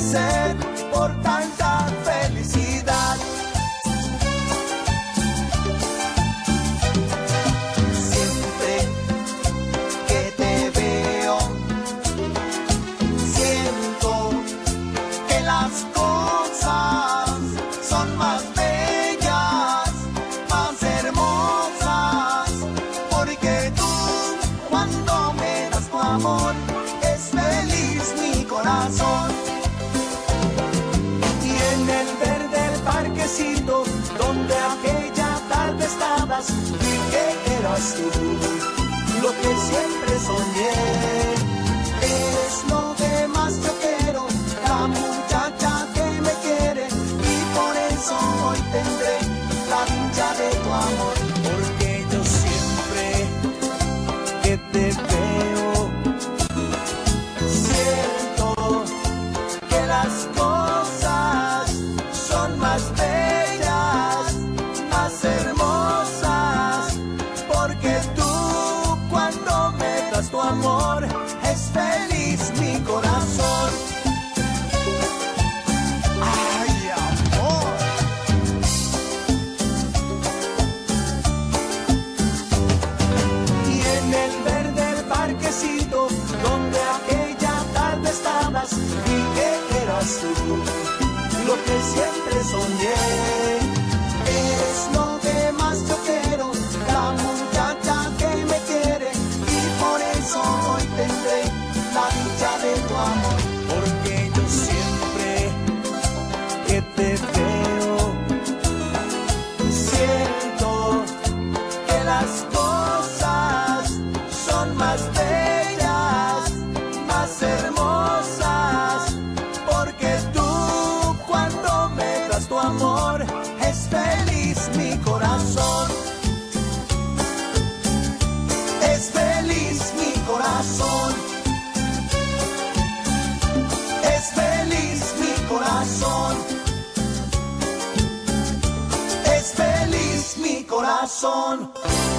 agradecer por tanta lo que siempre soñé. Eres lo que más yo quiero, la muchacha que me quiere y por eso hoy tendré la dicha de tu amor, porque yo siempre que te veo siento que las cosas son más bellas, porque tú cuando me das tu amor es feliz mi corazón. Ay, amor. Y en el verde parquecito donde aquella tarde estabas, vi que eras tú las cosas my son.